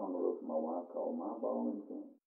on the roof of my wife called My Ball and Chain.